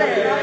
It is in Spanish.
¡Gracias!